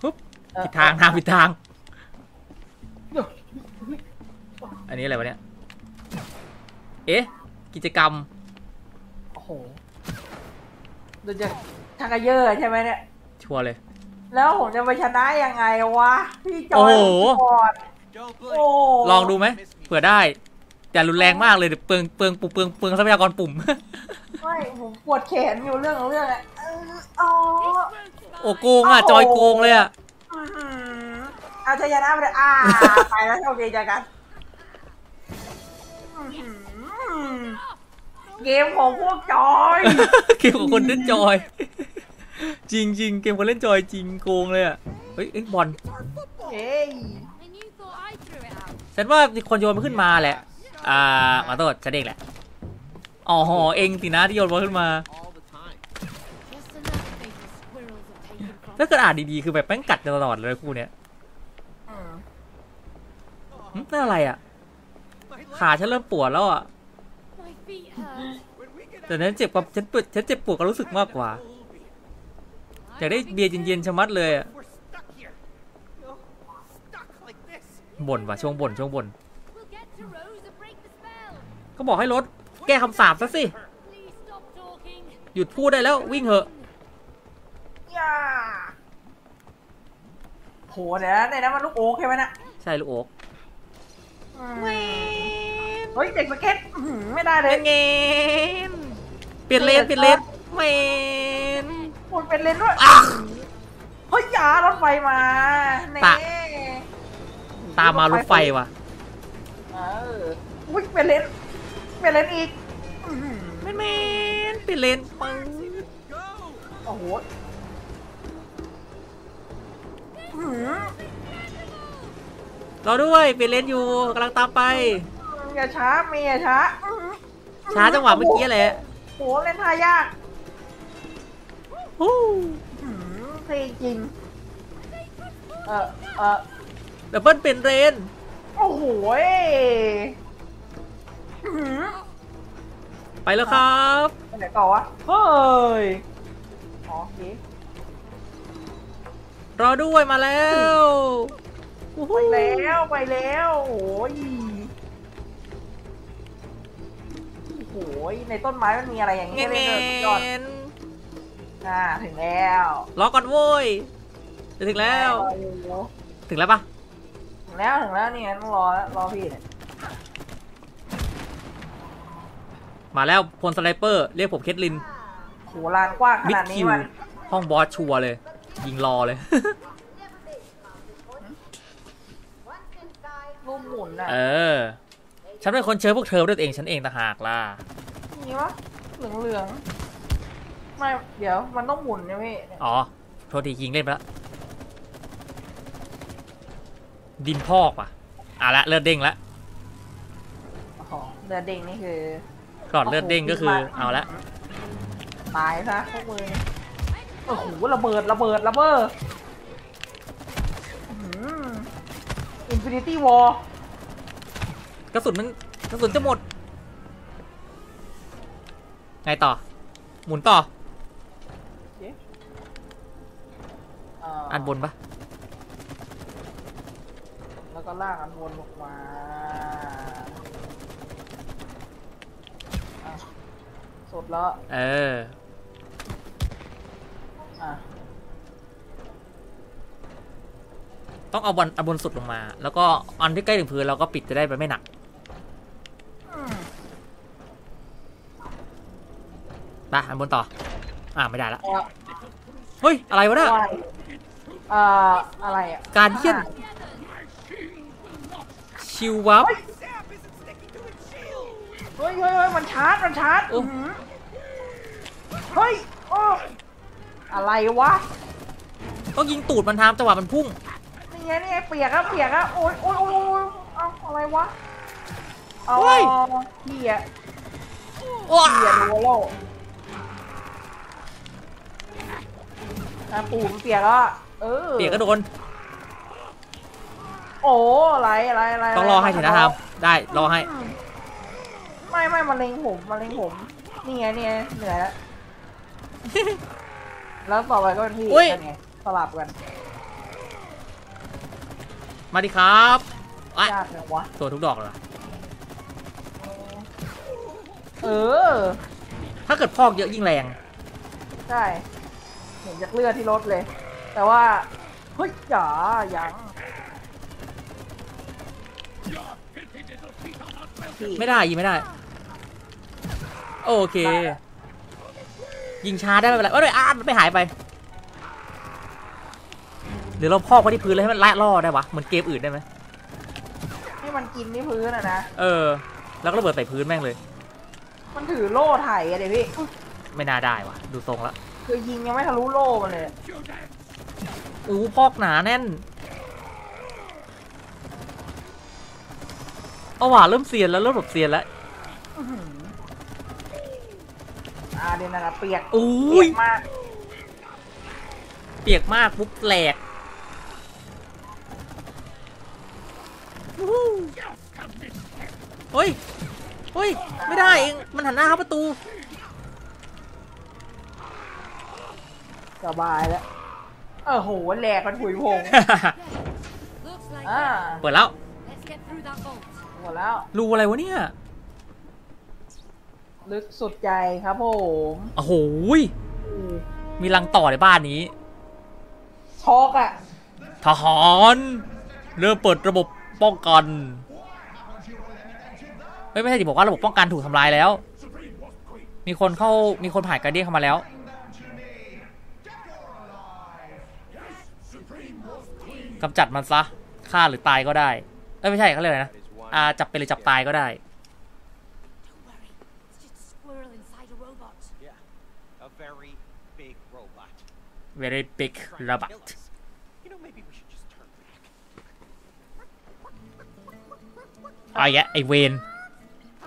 ปุ๊บเออผิดทางทางผิดทาง อันนี้อะไรวะเนี่ย เอ๊ะ กิจกรรม โอ้โหดูจะชักกระเยอะใช่ไหมเนี่ย ชัวร์เลย แล้วผมจะไปชนะยังไงวะ พี่จอยโอ้โหผมก่อน Don't โอ้ blink. ลองดูไหมเผื่อได้ แต่รุนแรงมากเลยเดี๋ยวเปลืองเปลืองปุ่มเปลืองเปลืองทรัพยากรปุ่ม ไม่ผมปวดแขนอยู่เรื่องของเรื่องอะเอออ๋อโอ้โกงอะจอยโกงเลยอะอื้อหือเอาชยนะไปเลยอ่าไปแล้วโชคดีเจอกันอื้อหือเกมของพวกจอยเกมของคนเล่นจอย จริงจริงๆเกมคนเล่นจอยจริงโกงเลยอะเฮ้ยเอ้ยบอลเฮ้ย And you thought I threw it out. ฉันว่ามีคนโยนมันขึ้นมาแหละ อ่าขอโทษฉันเองแหละ อ๋อเองสินะที่โยนมันขึ้นมา All the time. Just another thing the squirrels have taken from ถ้าเกิดอ่านดีๆคือแบบแม่งกัดกันตลอดเลยคู่เนี้ยอืมหึนั่นอะไรอะ My leg. ขาฉันเริ่มปวดแล้วอะ my feet hurt. When we get แต่นั้นเจ็บกับฉันปวดฉันเจ็บปวดก็รู้สึกมากกว่า อยากได้เบียร์เย็นๆชะมัดเลยอะ we're stuck here. No, stuck like this. บ่นว่ะช่วงบ่นช่วงบ่น We'll get to Rose and break the spell. ก็บอกให้รถ แก้คำสาปซะสิ Please stop talking. หยุดพูดได้แล้ววิ่งเหอะย่าโหเดี๋ยวนะในนั้นมันลูกโอ๊กใช่ไหมนะใช่ลูกโอ๊กอืมเฮ้ยเด็กสเก็ตอื้อหือไม่ได้เลยเงนเปลี่ยนเลนเปลี่ยนเลนเมนคุณเป็นเลนด้วยเฮ้ยอยารถไฟมาเน่ตะตามมารถไฟว่ะเอออุ้ยเป็นเลน เป็นเลนอีกอื้อหือเมนเมนเปลี่ยนเลนปัง Go! โอ้โหอื้อหือรอด้วยเปลี่ยนเลนอยู่กำลังตามไปอย่าช้าเมียช้าอื้อหือช้าจังหวะเมื่อกี้แหละโหเล่นท่ายากฮู้อื้อหือเพลงจริงเออเออดับเบิลเปลี่ยนเลนโอ้โหยอื้อหือ ไปแล้วครับไปไหนต่อวะ เฮ้ย อ๋อโอเครอด้วยมาแล้ววู้ไปฮู้แล้วไปแล้วโอ้ยโอ้โหยในต้นไม้มันมีอะไรอย่างเงนี้นเลยเงเลยสุดยอดนอ่าถึงแล้วรอก่อนโว้ยจะถึงแล้วโอ้โหถึงแล้วปะถึงแล้วถึงแล้วนี่ไงต้องรอแล้วรอพี่เนี่ย มาแล้วพล sniper เรียกผมเคทลินโหลานกว้างขมิดนาดนี้คิวมันห้องบอส sure เลย ยิงรอเลย รูปหมุนอะเออ ฉันเป็นคนเชิญพวกเธอด้วยตัวเองฉันเองต่างหากล่ะ นี่วะเหลืองเหลืองๆไม่เดี๋ยวมันต้องหมุนนะพี่เนี่ยอ๋อ โทษทียิงเล่นไปแล้วดินพอกว่ะอะละเลือดเด้งละอ๋อเดือดเด้งนี่คือ กรอดเลือดเด้งก็คือเอาละตายซะพวกมือนี่โอ้โหระเบิดระเบิดระเบิดอื้อหืออินฟินิตี้วอลกระสุนมันกระสุนจะหมด ไงต่อ หมุนต่อ อันบนปะแล้วก็ลากอันบนลงมา อะสดแล้วเออ อะต้องเอาบนอันบนสุดลงมา แล้วก็อันที่ใกล้ถึงพื้นเราก็ปิดจะได้ไม่หนักไปอันบนต่อ อ่าไม่ได้ละเอาเฮ้ย อะไรวะเนี่ยว่าเอ่ออะไรอะการเยี่ยนชิววับ เฮ้ยเฮ้ยเฮ้ยมันชาร์จมันชาร์จโอ้อื้อหือเฮ้ยโอ้อะไรวะต้องยิงตูดมันทามจังหวะมันพุ่ง นี่ไงนี่ไงเปียกอะเปียกอะโอ้ยโอ้ยโอ้ยโอ้ยเอาอะไรวะเอาเฮ้ย เหี้ยว้าเหี้ยดูโลอะปูมันเปียกอะเออเปียกก็โดน โอ้อะไรอะไรอะไรต้องรอให้ถึงนะทามได้รอให้ไม่ ไม่มาเล็งผมมาเล็งผมนี่ไงนี่ไงเหนื่อยแล้วแล้วต่อไปก็เป็นพี่อุ๊ยนั่นไงสลับกันมาดิครับอะยากเลยวะตัวทุกดอกเลยเออ ถ้าเกิดพอกเยอะยิ่งแรงใช่เห็นจากเลือดที่รถเลย แต่ว่าเฮ้ยจ๋ายังพี่ไม่ได้ยิงไม่ได้ โอเค ยิงช้าได้ไม่เป็นไรเอ้ยอ่ามันไม่หายไปหรือเราพอกไปที่พื้นเลยให้มันละล่อได้วะเหมือนเกมอื่นได้ไหมที่มันกินที่พื้นอะนะเออ แล้วก็ระเบิดใส่พื้นแม่งเลย มันถือโล่ไถ่อะเดี๋ยวพี่ไม่น่าได้วะดูทรงละคือยิงยังไม่ทะลุโล่มันเลยอู้พอกหนาแน่นเอาว่ะเริ่มเซียนแล้วเริ่มแบบเซียนแล้ว อื้อหืออ่าเดี๋ยวนั่นนะเปียกอุ้เปียย กมากเปียกมากปุ๊บแหลกเฮ้ย เฮ้ย ไม่ได้เอง มันหันหน้าเข้าประตู สบายแล้วเออโหแหลกมันถุยพง Looks like อ่า it. เปิดแล้ว Let's get through that vault. หมดแล้ว รูอะไรวะเนี่ย ลึกสุดใจครับผมโอ้โหยมีรังต่อในบ้านนี้ช็อกอะทหารเริ่มเปิดระบบป้องกันเฮ้ยไม่ใช่ดิบอกว่าระบบป้องกันถูกทำลายแล้ว มีคนเข้ามีคนผ่านการเดียนเข้ามาแล้วกำจัดมันซะฆ่าหรือตายก็ได้เอ้ยไม่ใช่เขาเรียกอะไรนะอ่าจับเป็นหรือจับตายก็ได้ Don't worry. It's just a squirrel inside a robot. Yeah. A very big robot. Very big Trying to kill robot us. You know, maybe we should just turn back. ไอ้แยะไอเวน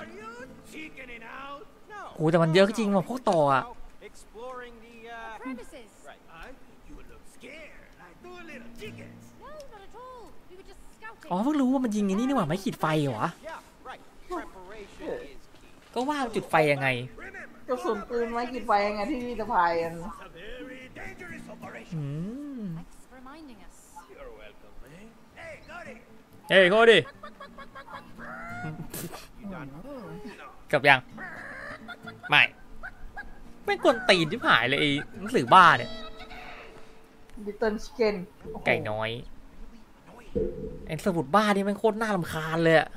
Are you chickening out? No. โอ้แต่มันเยอะจริงว่ะพวกต่ออะ Exploring the, uh... Premises. Right. I think you look scared, like two little chickens. No, not at all. We were just scouting. อ๋อเพิ่งรู้ว่ามันยิงไอ้นี่นี่หว่าไม่ขีดไฟเหรอวะ Yeah, right. Preparation is key. ก็ว่าจุดไฟยังไงกระสุนปืนไม้กินไฟยังไงที่พี่สะพาย เฮ้ยโคดิ You done? กลับยัง ไม่ ไม่กวนตีนที่หายเลยไอ้หนังสือบ้าเนี่ยดิเติลชิคเก้นไก่น้อย ไอ้สมุดบ้านี่แมันโคตรน่ารำคาญเลยอะ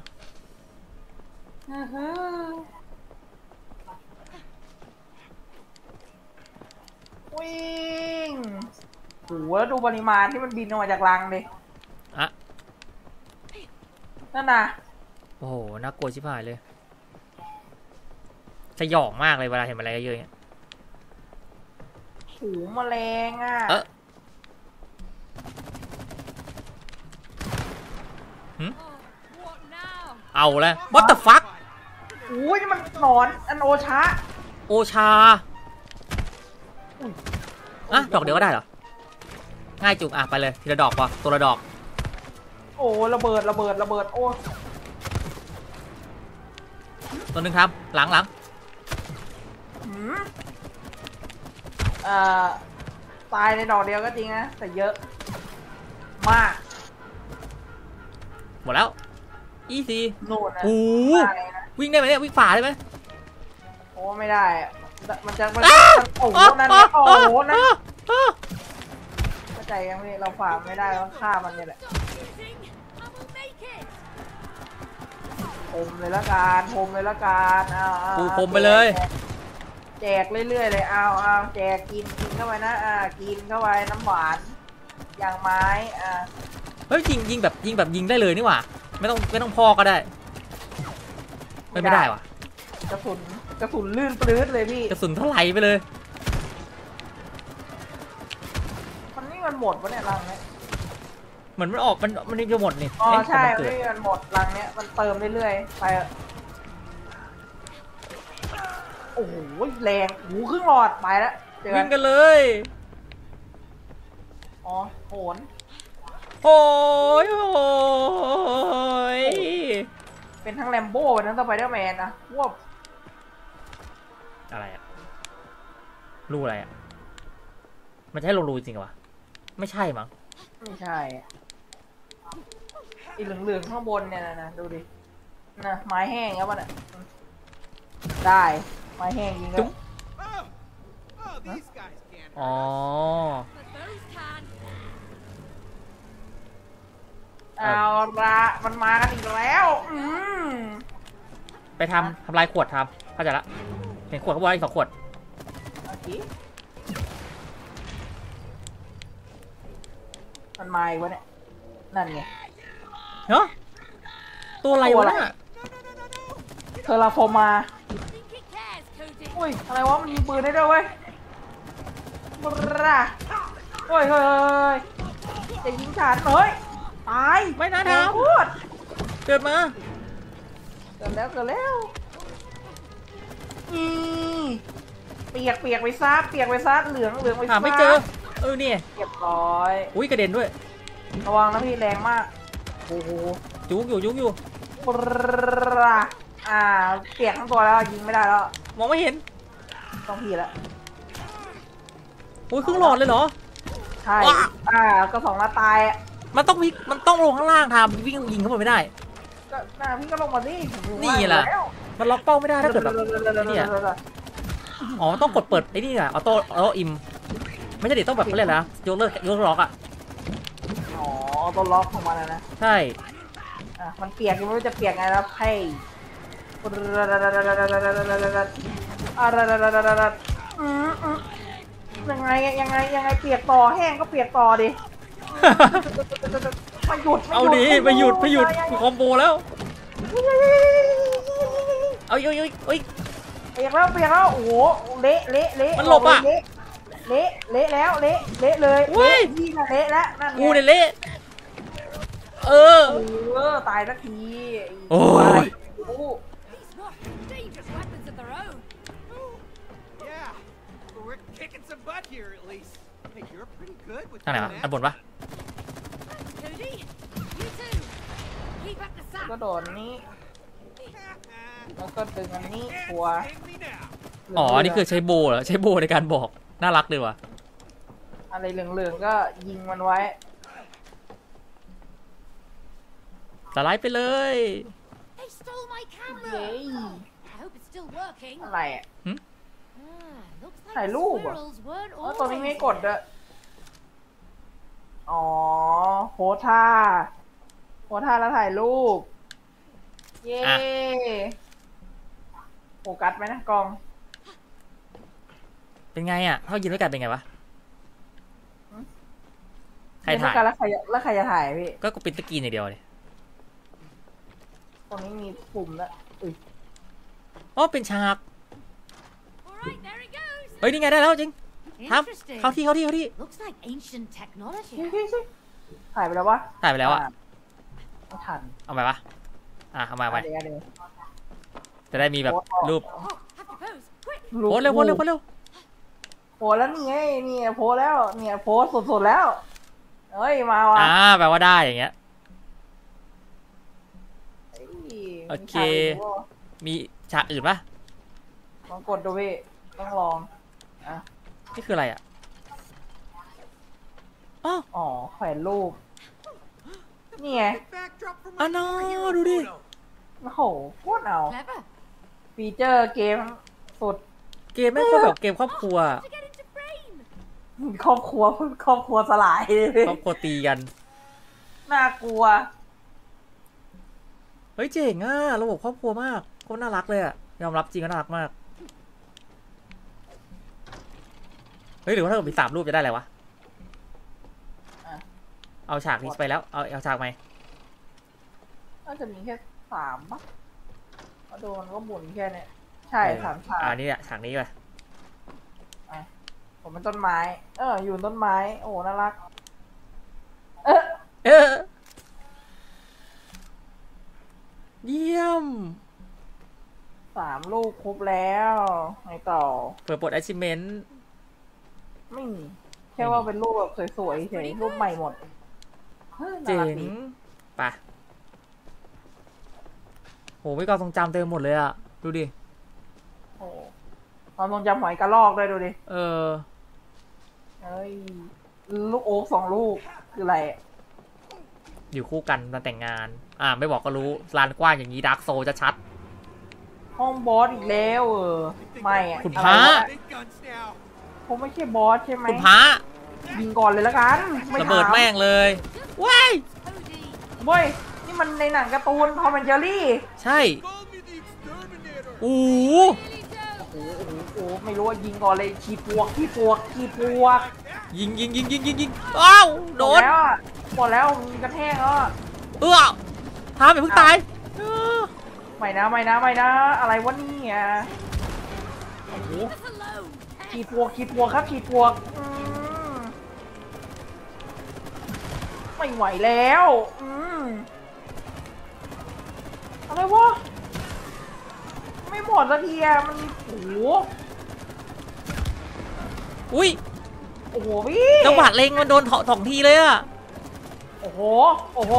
วิ่งโหแล้วดูปริมาณที่มันบินออกมาจากรังดิอะนั่นน่ะ โอ้โห น่ากลัวชิบหายเลย สยองมากเลยเวลาเห็นอะไรเยอะๆอย่างเงี้ยหูแมลงอะเอ๊ะ Oh, what now? เอาแล้ว what the fuck อุ้ยนี่มันหนอน อันโอชะโอชา อะดอกเดียวก็ได้เหรอ ง่ายจุงอะไปเลยทีละดอกพอตัวละดอกโออ้ระเบิดระเบิดระเบิดโอ้ตัวหนึ่งครับ หลังหลังหืมอ่าตายในดอกเดียวก็จริงนะแต่เยอะ มาก หมดแล้ว อีซีนู่นนะโอ้โหมากเลยนะวิ่งได้ไหมเนี่ย วิ่งฝ่าได้ไหมโอ้ไม่ได้อะ มันจะมันจะมันโอ้โหนั่นไงโอ้โหนั่นเข้าใจยังพี่เราฝ่าไม่ได้เราฆ่ามันเนี่ยแหละ Stop using, and we'll make it. พมเลยละกันพมเลยละกันเอาเอาปูพรมไปเลย แจกเรื่อยๆเลยเอาเอาแจกกินกินเข้าไปนะอ่ากินเข้าไปน้ำหวานอย่างไม้อ่าเฮ้ยยิงยิงแบบยิงแบบยิงได้เลยนี่หว่า ไม่ต้องไม่ต้องพอก็ได้ ไม่ไม่ได้ว่ะกระสุน กระสุนลื่นปลื้ดเลยพี่ กระสุนเท่าไหร่ไปเลย มันนี่มันหมดวะเนี่ยรังเนี้ยเหมือนมันออกมันมันจะหมดนี่อ๋อเะใช่แต่มันไม่เกิดมันหมดรังเนี้ยมันเติมเรื่อยๆไปเถอะโอ้โหแรงหูครึ่งหลอดไปแล้วเจอกัวิ่นงกันเลยอ๋อโหนโอ้ยโอ้ยเป็นทั้งแลมโบ้เป็นทั้งสไปเดอร์แมนนะพวก อะไรอะรูอะไรอะมันจะให้ลงรูจริงเหรอวะไม่ใช่มั้งไม่ใช่อะไอีเหลืองๆข้างบนเนี่ยนะนะดูดินะไม้แห้งครับมันอะได้ไม้แห้งยิงแล้จุ๊วบ Oh, oh, these guys can't. อ๋อ But those can. เอาละมันมากันอีกแล้ว อืมไปทำทำลายขวดทำเข้าใจละเห็นขวดเขาบอกอีกสองขวดโอเคมันมาอีกวะเนี่ย นั่นไง เฮ้ยตัวอะไรวะน่ะเทอร์ราโฟมา Think it cares, Cody? อุ้ย อะไรวะ มันยิงปืนได้ด้วยเว้ยบราโอ้ยเฮ้ยเฮ้ยจะยิงฉันเฮ้ย ตาย ไม่นะแรงทำโคตรเกิดมา เกิดแล้ว เกิดแล้ว อีเปียกเปียกไปซะเปียกไปซะเหลืองเหลืองไปหาซะไม่เจอ เออเนี่ยเรียบร้อย อุ้ยกระเด็นด้วย ระวังนะพี่แรงมาก โอ้โหจุกอยู่จุกอยู่บราอ่าเปียกทั้งตัวแล้วยิงไม่ได้แล้ว มองไม่เห็น ต้องพี่แล้วอุ้ยครึ่งหลอดเลยเหรอ ใช่ว้าอ่า ก็สองนัดตายอะมันต้องพลิกมันต้องลงข้างล่างทำวิ่งยิงเข้าไปไม่ได้ ก็น่าพี่ก็ลงมาสิผมอยู่นี่ข้างล่ะแล้ว มันล็อกเป้าไม่ได้ถ้าเกิดแบบเนี่ยอ๋อมันต้องกดเปิดไอ้นี่อะออโต้ออโต้อิมไม่ใช่ดิต้องแบบเขาเรียกอะไรนะยกเลิกยกเลิกล็อกอะอ๋อตัวล็อกของมันอะนะใช่อะมันเปียกยังไม่รู้จะเปียกไงแล้วให้อะอืมอืมยังไงยังไงยังไงเปียกต่อแห้งก็เปียกต่อดิไม่หยุดไม่เอาดิไปหยุดไปหยุดคอมโบแล้ว เอาอีกเอาอีกเอาอีกเปียกแล้วเปียกแล้วโอ้โหเละเละเละมันหลบอะ เละเละเละแล้วเละเละเลยเว้ยเละพี่น่ะเละแล้วนั่นไงกูเนี่ยเละเออ เออตายสักทีโอ้ยอะไรโอ้ These not dangerous weapons of their own. Yeah, well, we're kicking some butt here at least. Hey, you're pretty good with ทางไหนวะ doing อันบนปะ Cody, you too. Keep up the ก็ sack. โดดนี้ that. แล้วก็ดึงอันนี้ Can't หัว stand me now. อ๋อ นี่คือใช้โบเหรอ ใช้โบในการบอก น่ารักเลยว่ะ อะไรเหลืองๆก็ยิงมันไว้สไลด์ไปเลย They stole my เย้ camera. I hope it's still working. อะไรอะ Ah, looks like ถ่าย the รูปเหรอ squirrels weren't อ๋อตัวนี้ always ไม่กดด้วยอ๋อโพสท่าโพสท่าแล้วถ่ายรูป เย้อะ โฟกัสไหมนะกล้อง เป็นไงอะถ้ายินด้วยกันเป็นไงวะใครเล่นด้ถ่าวยกันแล้วใครจะแล้วใครจะถ่ายพี่ ก็กูเป็นตะกรีนอย่างเดียวเลยตรงนี้มีปุ่มแล้วอุ้ยอ๋อเป็นฉาก All right, there it goes. เฮ้ยนี่ไงได้แล้วจริงท Interesting. ำเข้าที่เข้าที่เข้าที่ Looks like ancient technology. ถ่ายไปแล้ววะถ่ายไปแล้วอะไม่ทันเอาไปปะอะเอามาไปเดี๋ยวเดี๋ยว จะได้มีแบบรูป Oh, have to pose. Quick. โพสเร็วโพสเร็วโพสเร็วโพสแล้วนี่ไงเนี่ยโพสแล้วเนี่ยโพสสุดๆแล้วเฮ้ยมาว่ะอ่าแปลว่าได้อย่างเงี้ยโอเค มีฉากอื่นปะลองกดดูพี่ต้องลองอะนี่คืออะไรอะอ้าวอ๋อแขวนรูปนี่ไง Backdrop for อ๋อ my นอ superhero ดูดิ photo. โอ้โหโคตรเอา Clever. ฟีเจอร์เกมสุด เกมไม่งโคตรแบบเกมครอบครัว To get into frame. ครอบครัวครอบครัวสลายเลยพี่ครอบครัวตีกัน น่ากลัว เฮ้ยเจ๋งอะระบบครอบครัวมากโคตรน่ารักเลยอะยอมรับจริงก็น่ารักมาก เฮ้ยหรือว่าถ้าเกิดมีสามรูปจะได้อะไรวะอะเอาฉากนี้ไปแล้ว เอาเอาฉากไหมน่าจะมีแค่สามปะเพราะ โดนก็หมุนแค่เนี้ยใช่สามฉากอ่านี่แหละฉากนี้ไปผมเป็นต้นไม้ เออ อยู่ต้นไม้ โอ้ น่ารัก เออเออเยี่ยม สามลูกครบแล้วไงต่อ เปิดปลด achievement ไม่มีแค่ว่าเป็นรูปแบบสวยๆเฉยรูปใหม่หมดเฮ้ยน่าเจ๋รักงดีไปะ โหไม่กองทรงจำเต็มหมดเลยอะดูดิ โอ้ความทรงจำหอยกระลอกด้วยดูดิ เออ เอ้ย ลูกโอ๊กสองลูกคืออะไรอะอยู่คู่กันตอนแต่งงาน อ่า ไม่บอกก็รู้ลานกว้างอย่างนี้ดาร์กโซจะชัด ห้องบอสอีกแล้วเออ ไม่อะคุณอพระไรว Big guns now. ผมไม่ใช่บอสใช่ไหมคุณพระยิงก่อนเลยละกัน ไม่ระเบิดถามแม่งเลยว้าย เว้ย นี่มันในหนังการ์ตูนทอมแอนเจอรี่ใช่ Call me the exterminator. โอ้โหโอ้โหโอ้โหโอ้โหไม่รู้ว่ายิงก่อนเลยขีปวกขีปวกขีปวกยิงยิงยิงยิงยิงยิงอ้าวโดหมนแล้วอะหมดแล้วมีกระแทกแล้วอะเออทามอย่าเพิ่งตายเออไม่นะไม่นะไม่นะ อะไรวะเนี่ยโอ้โหขีปวกขีปวกครับขีปวกอืมไม่ไหวแล้ว อืม อะไรวะ ไม่หมดสักทีอะมันโอ้โหอุ้ยโอ้โหพี่จังหวะเล็งมันโดนเถาะสองทีเลยอะโอ้โห โอ้โห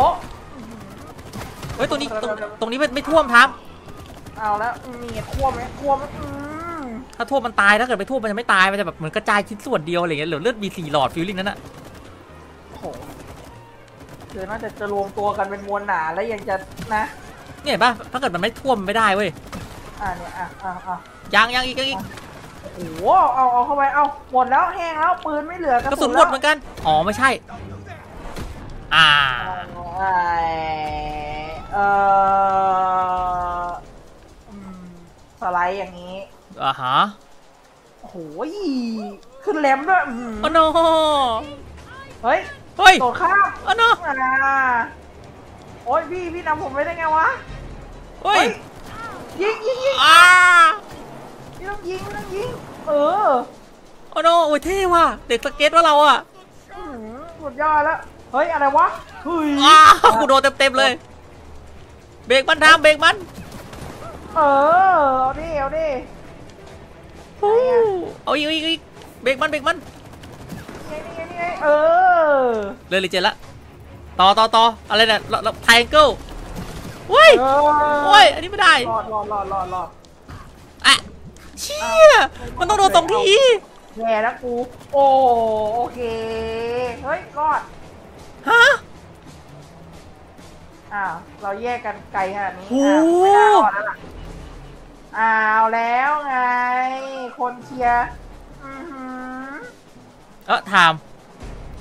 เฮ้ยตรงนี้ตรงตรงนี้ไม่ไม่ท่วมทับเอาแล้วมีควบไหมควบไหมอืมถ้าท่วมมันตายถ้าเกิดไม่ท่วมมันจะไม่ตายมันจะแบบเหมือนกระจายชิ้นส่วนเดียวอะไรเงี้ยเหลือเลือดมีสี่หลอดฟิลลิ่งนั้นอะโอ้โหคือน่าจะจะรวมตัวกันเป็นมวลหนาแล้วยังจะนะ เนี่ยเห็นป่ะถ้าเกิดมันไม่ท่วมมันไม่ได้เว้ยอ่าเนี่ยอะอะอะยังยังอีกยังอีกโอ้โหเอาเอาเข้าไปเอาหมดแล้วแห้งแล้วปืนไม่เหลือกกระระสุสุนนหมแล้ดวเหมือนกันอ๋อไม่ใช่ อ่าไอ้เอ่ออืมสไลด์อย่างนี้อ่าฮะโอ้โหขึ้นแรมด้วยอื้อหืออ๋อโนเฮ้ยเฮ้ยโดดข้ามอ๋อโนอ่า โอ้ยพี่พี่นำผมไปได้ไงวะเฮ้ยยิงยิงยิงอ่าพี่ต้องยิงต้องยิง เอออ๋อโนโอ้ยเท่ว่ะเด็กสเก็ตว่าเราอะอื้อหือสุดยอดแล้ว เฮ้ยอะไรวะเฮ้ยอ้าวกูโดนเต็มๆเลย เบรกมันทำเบรกมัน เออ เอาดิเอาดิฮู้เอาอีกเอาอีกเอาอีกเบรกมันเบรกมันนี่ไงนี่ไงนี่ไงเออ เลยเลยเจนละ ต่อต่อต่ออะไรเนี่ยไทแองเกิลเฮ้ยเออโอ้ยอันนี้ไม่ได้รอดรอดรอดรอดรอดอะเชี่ยมันต้องโดนสองทีแย่แล้วกู โอ้โอเค เฮ้ย รอด ฮะ อ้าว เราแยกกันไกลขนาดนี้โอ้อ้าวไม่น่ารอดแล้วล่ะอ้าวแล้วไง คนเชียร์อือหือเออไทม์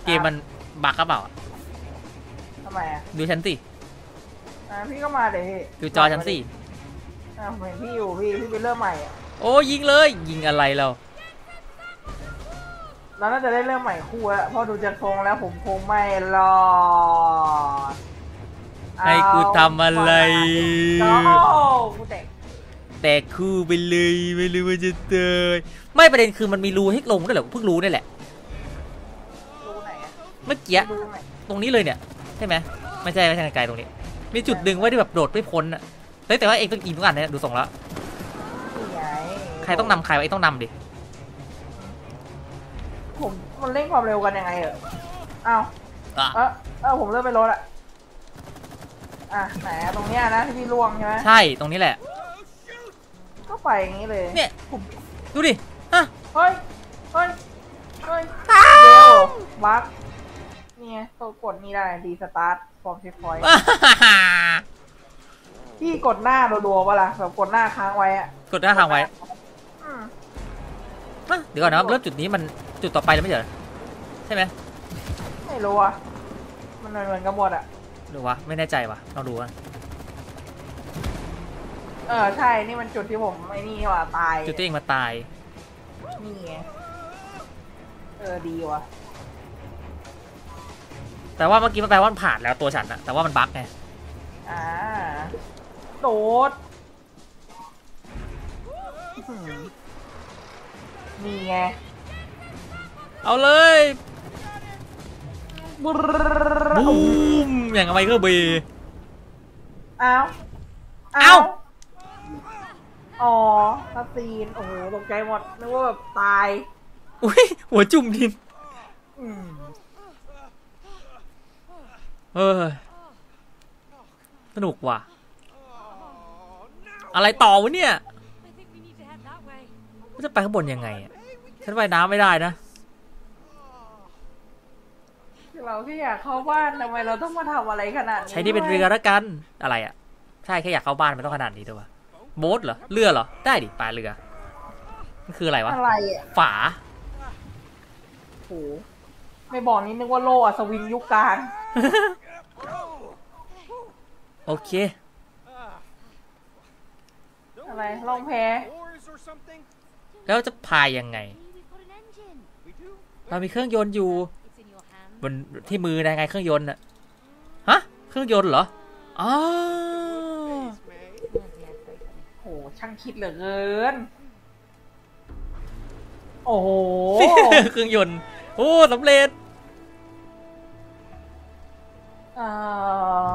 เกมมันบักกระเปล่าอะทำ ไมอะดูฉันสิอ่าพี่ก็มาเดี๋ยวพี่ดูจอฉันสิอ่าผมเห็นพี่อยู่พี่พี่ไปเริ่มใหม่อะโอ้ยิงเลย ยิงอะไรเราเราน่าจะได้เริ่มใหม่คู่แล้วเพราะดูจากทรงแล้วผมคงไม่รอดให้กูทำอะไรเอากูแตกแต่คู่ไปเลยไม่รู้ว่าจะเตยไม่ประเด็นคือมันมีรูให้ลงด้วยเหรอเพิ่งรู้นี่แหละรู้ไหนอะเมื่อกี้รู้ไหนตรงนี้เลยเนี่ย ใช่ไหมไม่ใช่ไม่ใช่ไกลๆตรงนี้ มีจุดดึงไว้ที่แบบโดดไม่พ้นอะเฮ้ยแต่ว่าเองต้องยิงทุกอันเนี่ยดูทรงแล้วนี่ไงใครต้องนำใครวะเองต้องนำดิผมมันเร่งความเร็วกันยังไงเอออ้าวอะเออเออผมเริ่มไปรถอะอะไหนอะตรงเนี้ยนะที่พี่ล่วงใช่ไหมใช่ตรงนี้แหละ ก็ไปอย่างนี้เลยเนี่ยดูดิฮะเฮ้ยเฮ้ยเฮ้ยอ้าเดี๋ยววบั กนี่ไงตัวกดนี่ได้ดีสตาร์ทฟอร์มเช็คพอยต์พี่กดหน้ารัวๆปะล่ะแบบกดหน้าค้างไว้อะกดหน้าทางไว้อืมฮะเดี๋ยวก่อนนะเริ่มจุดนี้มันจุดต่อไปแล้วไม่ใช่เหรอใช่ไหมไม่รู้อะมันเหมือนกันหมดอะหรือวะไม่แน่ใจวะลองดูกันเออใช่นี่มันจุดที่ผมไอ้นี่ว่ะตายจุดที่เองมาตายนี่ไงเออดีว่ะ แต่ว่าเมื่อกี้มันแปลว่ามันผ่านแล้วตัวฉันอะแต่ว่ามันบั๊กไงอ่าโดดอื้อหือนี่ไงเอาเลยบูบูมอย่างกับไมเคิลบีอ้าวเอ้าอ๋อคาซีน โอ้โหตกใจหมดนึกว่าแบบตาย อุ้ยหัวจุ่มดิน อืม เออสนุกว่ะ อะไรต่อวะเนี่ย I think we need to head that way. มันจะไปข้างบนยังไงอะฉันว่ายน้ำไม่ได้นะ เราแค่อยากเข้าบ้านทำไมเราต้องมาทำอะไรขนาดนี้ใช้นี่เป็นเรือแล้วกันอะไรอะใช่แค่อยากเข้าบ้านมันต้องขนาดนี้ด้วยวะโบ๊ทเหรอเรือเหรอได้ดิปลาเรือมันคืออะไรวะอะไรอะฝาโอ้โหไม่บอกนี่นึกว่าโลอัศวินยุคกลาง โอเค อะไรล่องแพ Oars or something? แล้วจะพายยังไง We've got an engine. We do? เรามีเครื่องยนต์อยู่ It's in your hand. บนที่มือได้ไงเครื่องยนต์อะฮะ เครื่องยนต์เหรออ๋อ Thanks, May. โอ้โหช่างคิดเหลือเกิน โอ้โห เครื่องยนต์ โอ้สำเร็จเอ่อ